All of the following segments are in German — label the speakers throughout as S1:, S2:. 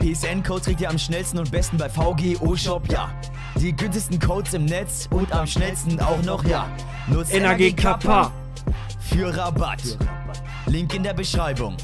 S1: PSN-Code kriegt ihr am schnellsten und besten bei VGO Shop, ja. Die günstigsten Codes im Netz und am schnellsten auch noch, ja. Nutzt
S2: NAG Kappa.
S1: für Rabatt. Link in der Beschreibung.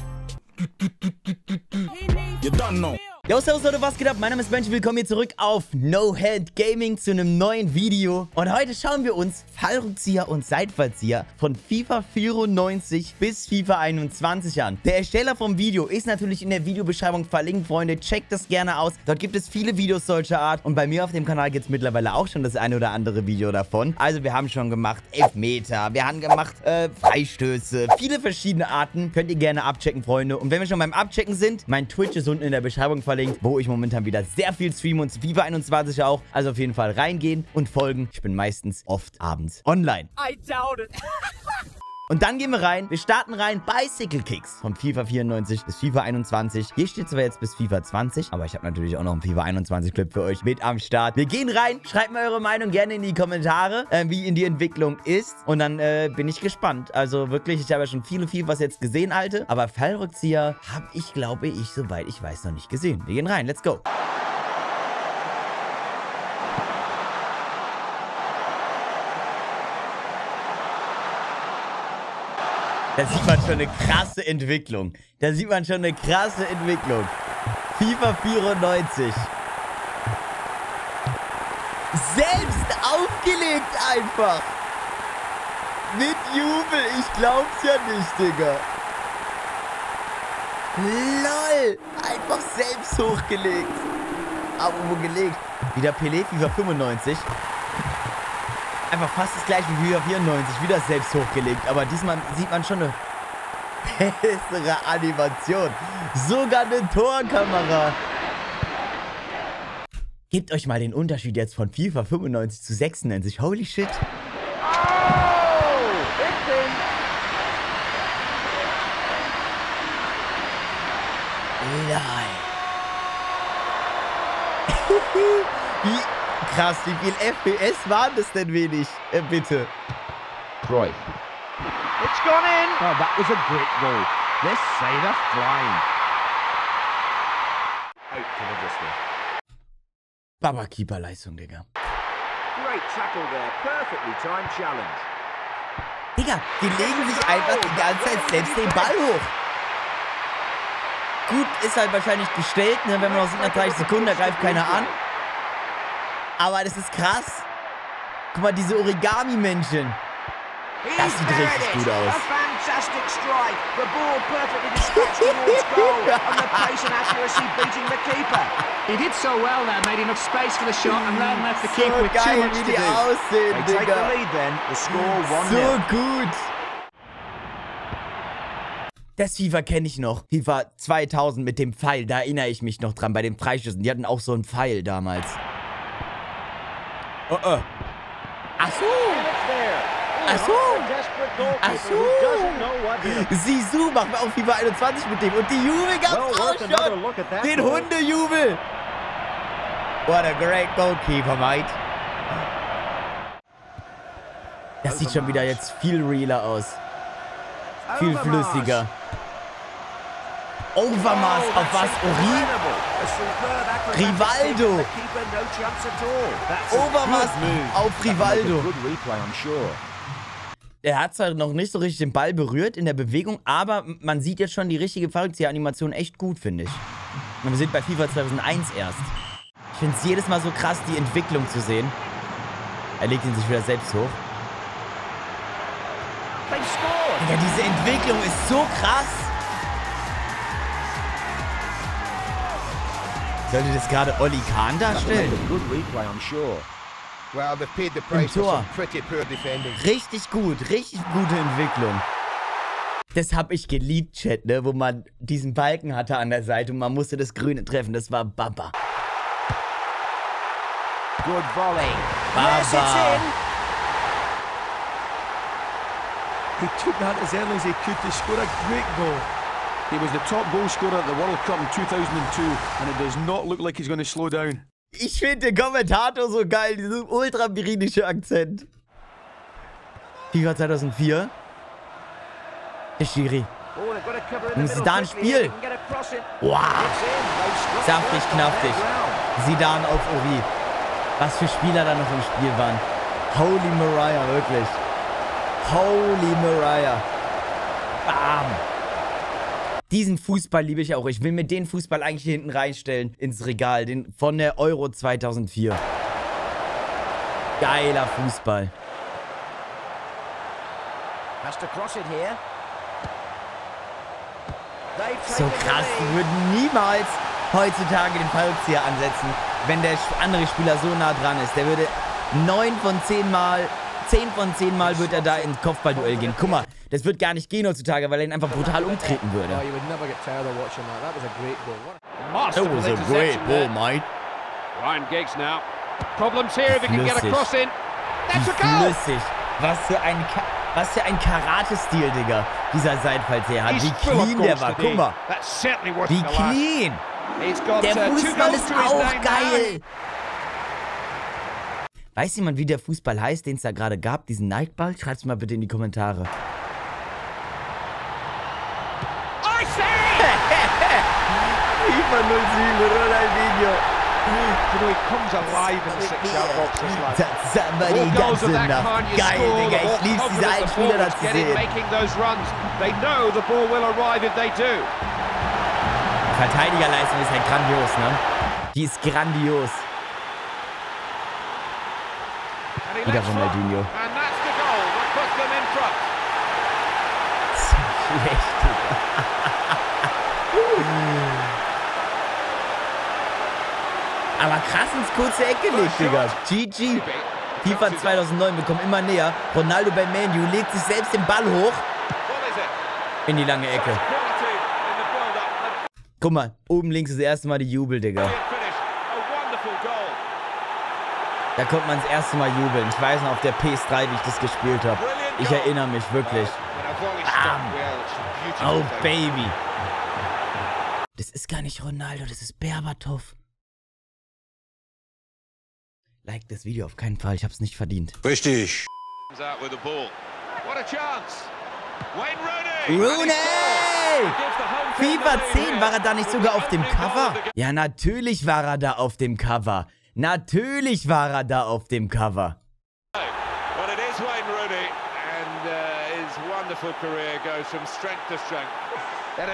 S3: You don't know.
S1: Yo, servus Leute, was geht ab? Mein Name ist Benji, willkommen hier zurück auf No Hand Gaming zu einem neuen Video. Und heute schauen wir uns Fallrückzieher und Seitfallzieher von FIFA 94 bis FIFA 21 an. Der Ersteller vom Video ist natürlich in der Videobeschreibung verlinkt, Freunde. Checkt das gerne aus. Dort gibt es viele Videos solcher Art. Und bei mir auf dem Kanal gibt es mittlerweile auch schon das eine oder andere Video davon. Also wir haben schon gemacht Elfmeter, wir haben gemacht äh, Freistöße, viele verschiedene Arten. Könnt ihr gerne abchecken, Freunde. Und wenn wir schon beim Abchecken sind, mein Twitch ist unten in der Beschreibung verlinkt wo ich momentan wieder sehr viel streame und FIFA 21 auch. Also auf jeden Fall reingehen und folgen. Ich bin meistens oft abends online.
S2: I doubt it.
S1: Und dann gehen wir rein. Wir starten rein Bicycle Kicks von FIFA 94 bis FIFA 21. Hier steht zwar jetzt bis FIFA 20, aber ich habe natürlich auch noch einen FIFA 21 Clip für euch mit am Start. Wir gehen rein. Schreibt mir eure Meinung gerne in die Kommentare, äh, wie in die Entwicklung ist. Und dann äh, bin ich gespannt. Also wirklich, ich habe ja schon viele FIFAs jetzt gesehen, alte. Aber Fallrückzieher habe ich, glaube ich, soweit ich weiß, noch nicht gesehen. Wir gehen rein. Let's go. Da sieht man schon eine krasse Entwicklung. Da sieht man schon eine krasse Entwicklung. FIFA 94. Selbst aufgelegt einfach. Mit Jubel. Ich glaub's ja nicht, Digga. LOL. Einfach selbst hochgelegt. Aber wo gelegt? Wieder Pelé, FIFA 95 einfach fast das gleiche wie FIFA 94, wieder selbst hochgelegt. Aber diesmal sieht man schon eine bessere Animation. Sogar eine Torkamera. Gebt euch mal den Unterschied jetzt von FIFA 95 zu 96. Holy shit. Nein. Wie krass, wie viel FPS waren das denn wenig? Äh, bitte.
S4: Cruyff.
S2: It's gone in.
S4: Oh, that was a great goal. This side are flying. Out to Majesty.
S1: Baba Keeper-Leistung, Digga.
S4: Great tackle there. Perfectly timed challenge.
S1: Digga, die legen sich einfach die ganze Zeit selbst den Ball hoch. Gut, ist halt wahrscheinlich gestellt, ne? Wenn man noch sieht, nach 30 Sekunden, da greift keiner an. Aber das ist krass. Guck mal, diese Origami-Männchen. Das sieht richtig gut aus.
S4: A fantastic strike. The ball perfectly dispatched towards goal. And the pace and accuracy beating the keeper.
S2: He did so well there, made enough space for the shot and then left the
S1: So
S2: keeper with too
S1: geil,
S2: much
S1: wie
S2: to
S1: die
S2: do.
S1: aussehen,
S4: They take the lead then. The score 1-0.
S1: So gut. Das FIFA kenne ich noch. FIFA 2000 mit dem Pfeil. Da erinnere ich mich noch dran bei den Freischüssen. Die hatten auch so einen Pfeil damals. Oh, oh. Ach so. Ach so. Ach so. Sisu macht auch FIFA 21 mit dem. Und die Jubel gab's auch schon. Den. Hundejubel. What a great goalkeeper, mate. Das sieht schon wieder jetzt viel realer aus. Viel flüssiger. Overmaß
S4: Oh,
S1: auf was? Ori? Rivaldo. Overmars auf Rivaldo. Er hat zwar noch nicht so richtig den Ball berührt in der Bewegung, aber man sieht jetzt schon die richtige Fallrückzieher-Animation echt gut, finde ich. Und wir sind bei FIFA 2001 erst. Ich finde es jedes Mal so krass, die Entwicklung zu sehen. Er legt ihn sich wieder selbst hoch. Ja, diese Entwicklung ist so krass. Sollte das gerade Olli Kahn darstellen?
S4: I'm sure.
S5: Well, they've paid the price for
S1: Tor. Richtig gut, richtig gute Entwicklung. Das hab ich geliebt, Chat, ne? Wo man diesen Balken hatte an der Seite und man musste das Grüne treffen. Das war Baba.
S4: Good volley.
S1: Baba.
S6: He took that as early as he could to score a great goal. He was the top goal scorer at the World Cup in 2002, and it does not look like he's going to slow down.
S1: Ich finde den Kommentator so geil, dieses ultra-birinische Akzent. FIFA 2004. Der Schiri.
S4: Oh, to
S1: Jungs, Zidane Spiel. Wow. Saftig, knaftig. Zidane auf Uri. Was für Spieler da noch im Spiel waren. Holy Mariah, wirklich. Holy Mariah. Bam. Diesen Fußball liebe ich auch. Ich will mir den Fußball eigentlich hier hinten reinstellen ins Regal. Den von der Euro 2004. Geiler Fußball. So krass, die würden niemals heutzutage den Fallrückzieher ansetzen, wenn der andere Spieler so nah dran ist. Der würde 9 von 10 Mal, 10 von 10 Mal wird er da ins Kopfballduell gehen. Guck mal, das wird gar nicht gehen heutzutage, weil er ihn einfach brutal umtreten würde.
S3: Oh, that. That was a great
S1: ball, mate.
S2: Ryan Giggs now. Problems here if he can get a cross in. That's a goal!
S1: flüssig. Was für ein, Ka was für ein Karate-Stil, Digga, dieser Seitfallseher hat. Wie clean der war. Guck mal, wie clean. Der
S2: uh,
S1: Fußball ist auch geil. Weiß jemand, wie der Fußball heißt, den es da gerade gab, diesen Nightball? Schreibt's mal bitte in die Kommentare.
S2: I say!
S1: FIFA 07, Ronaldinho.
S2: You know, he comes alive in the six-yard box, this lad.
S1: Das haben wir die ganze
S2: of that
S1: Nacht.
S2: kind you
S1: Geil,
S2: score,
S1: Digga.
S2: the more
S1: Ich lieb's, diese
S2: the
S1: Spieler da
S2: forwards
S1: zu
S2: get in
S1: sehen.
S2: making those runs. They know the ball will arrive if they do.
S1: Verteidigerleistung ist halt grandios, ne? Die ist grandios. Wieder. Ronaldinho.
S2: And that's the goal that puts them in front.
S1: So schlecht, Digga. Aber krass ins kurze Eck gelegt, Digga. GG. FIFA 2009, wir kommen immer näher. Ronaldo bei Manu legt sich selbst den Ball hoch in die lange Ecke. Guck mal, oben links das erste Mal die Jubel, Digga. Da kommt man das erste Mal jubeln. Ich weiß noch auf der PS3, wie ich das gespielt habe. Ich erinnere mich wirklich. Bam. Oh. Baby. Das ist gar nicht Ronaldo, das ist Berbatov. Like das Video auf keinen Fall, ich hab's nicht verdient.
S7: Richtig.
S2: Rooney.
S1: FIFA
S2: the lead
S1: 10,
S2: here.
S1: war er da nicht sogar auf dem Cover? Ja, natürlich war er da auf dem Cover. Natürlich war er da auf dem Cover.
S2: Uh,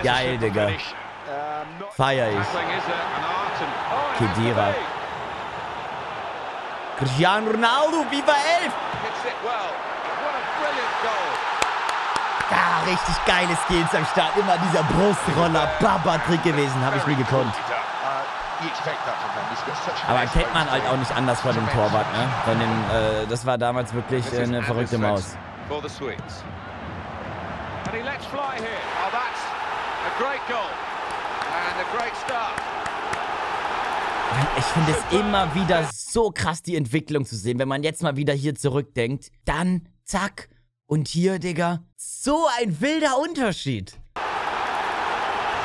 S1: Geil, Digga. Feier ich.
S2: Tackling is a- an art and- oh.
S1: Cristiano Ronaldo, FIFA 11.
S2: Hits it well. What a brilliant goal.
S1: Ah, richtig geile Skills am Start. Immer dieser Brustroller. Baba-Trick gewesen, habe ich nie gekonnt. Aber kennt man halt auch nicht anders von dem Torwart, ne? Von dem, äh, das war damals wirklich äh, eine verrückte Maus.
S2: For the Swedes. And he lets fly here. Oh, that's a great goal.
S1: Ich finde es immer wieder so krass, die Entwicklung zu sehen. Wenn man jetzt mal wieder hier zurückdenkt, dann zack. Und hier, Digga, so ein wilder Unterschied.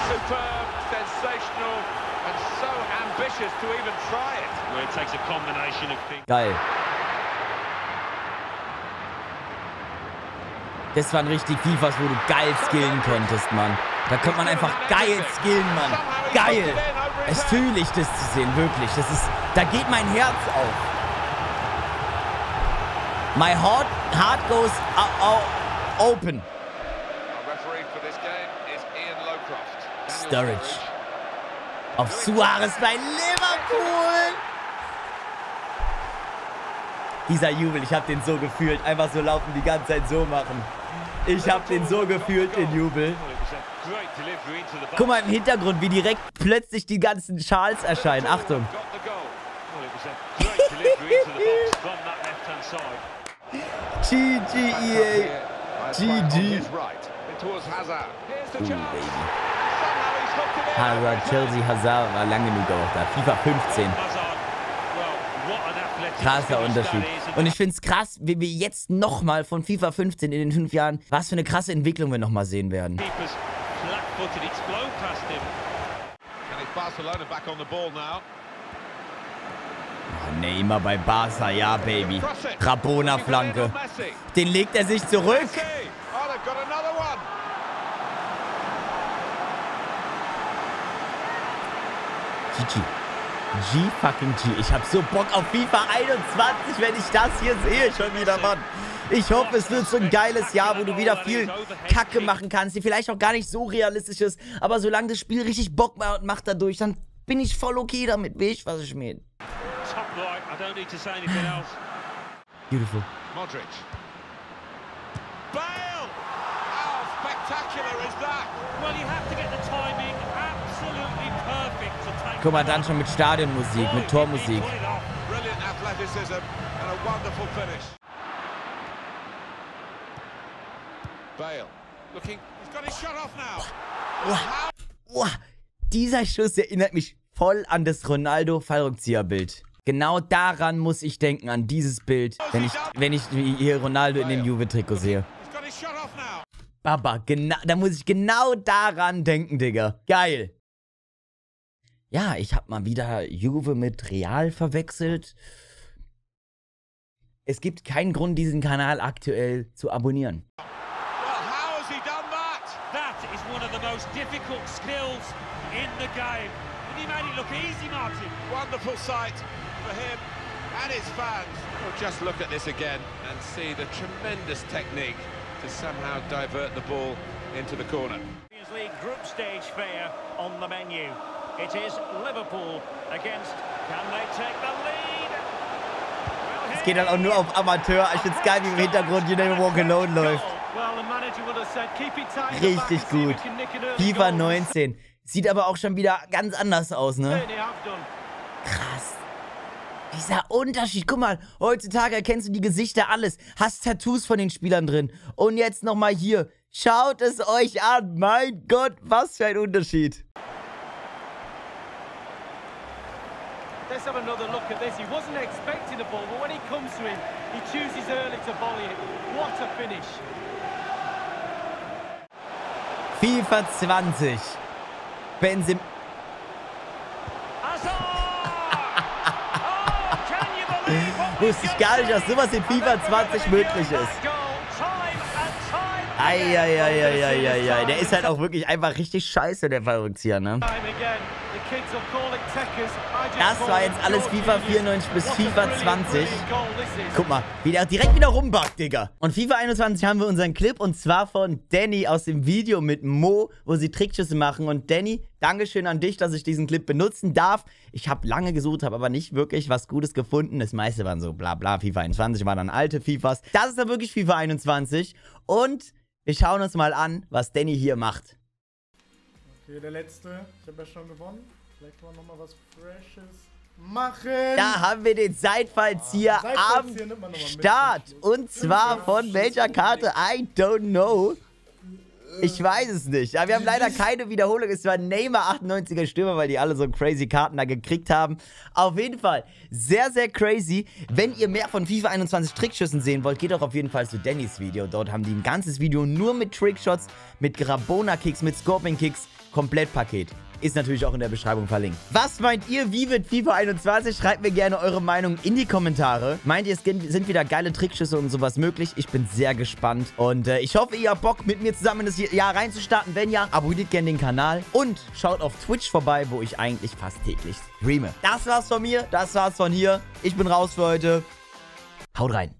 S2: Superb, sensational, and so ambitious to even try it.
S8: where it takes a combination of things.
S1: Geil. Das waren richtig FIFAs, wo du geil skillen konntest, Mann. Da konnte man einfach geil skillen, Mann. Geil. Es fühle ich, das zu sehen, wirklich. Das ist, da geht mein Herz auf. My heart, heart goes o- o- open. Sturridge. Auf Suarez bei Liverpool. Dieser Jubel, ich habe den so gefühlt. Einfach so laufen, die ganze Zeit so machen. Ich habe den so gefühlt, den Jubel. Guck mal im Hintergrund, wie direkt plötzlich die ganzen Schals erscheinen. Achtung. GG.
S2: it in.
S1: Hazard, Chelsea, Hazard war lang genug auch da. FIFA 15 krasser Unterschied. Und ich finde es krass, wie wir jetzt nochmal von FIFA 15 in den fünf Jahren, was für eine krasse Entwicklung wir nochmal sehen werden. Oh, Neymar bei Barca, ja, Baby. Rabona-Flanke. Den legt er sich zurück. Gigi. G fucking G. Ich hab so Bock auf FIFA 21, wenn ich das hier sehe schon wieder, Mann. Ich hoffe, es wird so ein geiles Jahr, wo du wieder viel Kacke machen kannst, die vielleicht auch gar nicht so realistisch ist. Aber solange das Spiel richtig Bock macht dadurch, dann bin ich voll okay damit. Weißt du, was ich meine?
S8: Top right, I don't need to say anything else.
S1: Beautiful.
S2: Modric. Bale! How spectacular is that?
S8: Well, you have to get the timing
S1: Guck mal, dann schon mit Stadionmusik, mit Tormusik. Uah, dieser Schuss erinnert mich voll an das Ronaldo-Fallrückzieher-Bild. Genau daran muss ich denken, an dieses Bild, wenn ich, wenn ich hier Ronaldo in dem Juve-Trikot sehe. Baba, genau, da muss ich genau daran denken, Digga. Geil. Ja, ich hab mal wieder Juve mit Real verwechselt. Es gibt keinen Grund, diesen Kanal aktuell zu abonnieren.
S2: Well, how has he done that?
S8: That is one of the most difficult skills in the game. And he made it look easy, Martin.
S2: Wonderful sight for him and his fans. Well, just look at this again and see the tremendous technique to somehow divert the ball into the corner.
S7: Champions League group stage fare on the menu. It is Liverpool against. Can they take the lead?
S1: Es geht halt auch nur auf Amateur. Ich find's geil, wie im Hintergrund You Never Walk Alone läuft. Richtig gut. FIFA
S7: goal.
S1: 19. Sieht aber auch schon wieder ganz anders aus, ne? Krass. Dieser Unterschied. Guck mal, heutzutage erkennst du die Gesichter alles. Hast Tattoos von den Spielern drin. Und jetzt nochmal hier. Schaut es euch an. Mein Gott, was für ein Unterschied.
S7: Let's have another look at this. He wasn't expecting the ball, but when it comes to him, he chooses early to volley it. What a finish.
S1: FIFA 20. Benzem.
S7: Hazard! oh, can you believe what we've
S1: Wusste ich gar nicht, dass sowas in FIFA 20 möglich ist. Eieieiei, der ist halt auch wirklich einfach richtig scheiße, der Verrückzieher, ne? Das war jetzt alles FIFA 94 bis FIFA 20. Guck mal, wie der direkt wieder rumbackt, Digga. Und FIFA 21 haben wir unseren Clip und zwar von Danny aus dem Video mit Mo, wo sie Trickschüsse machen. Und Danny, Dankeschön an dich, dass ich diesen Clip benutzen darf. Ich habe lange gesucht, habe aber nicht wirklich was Gutes gefunden. Das meiste waren so bla bla. FIFA 21 waren dann alte FIFAs. Das ist dann wirklich FIFA 21. Und wir schauen uns mal an, was Danny hier macht.
S9: Okay, der letzte. Ich habe ja schon gewonnen. Vielleicht wollen wir nochmal was Freshes machen.
S1: Da haben wir den Seitfallzieher
S9: Seitfallzieher
S1: am Start. Und zwar von welcher Karte? I don't know. Ich weiß es nicht. Aber wir haben leider keine Wiederholung. Es war Neymar 98er Stürmer, weil die alle so crazy Karten da gekriegt haben. Auf jeden Fall sehr, sehr crazy. Wenn ihr mehr von FIFA 21 Trickschüssen sehen wollt, geht doch auf jeden Fall zu Dannys Video. Dort haben die ein ganzes Video nur mit Trickshots, mit Grabona-Kicks, mit Scorpion-Kicks. Komplettpaket. Ist natürlich auch in der Beschreibung verlinkt. Was meint ihr, wie wird FIFA 21? Schreibt mir gerne eure Meinung in die Kommentare. Meint ihr, es sind wieder geile Trickschüsse und sowas möglich? Ich bin sehr gespannt. Und äh, ich hoffe, ihr habt Bock, mit mir zusammen in das Jahr reinzustarten. Wenn ja, abonniert gerne den Kanal und schaut auf Twitch vorbei, wo ich eigentlich fast täglich streame. Das war's von mir, das war's von hier. Ich bin raus für heute. Haut rein.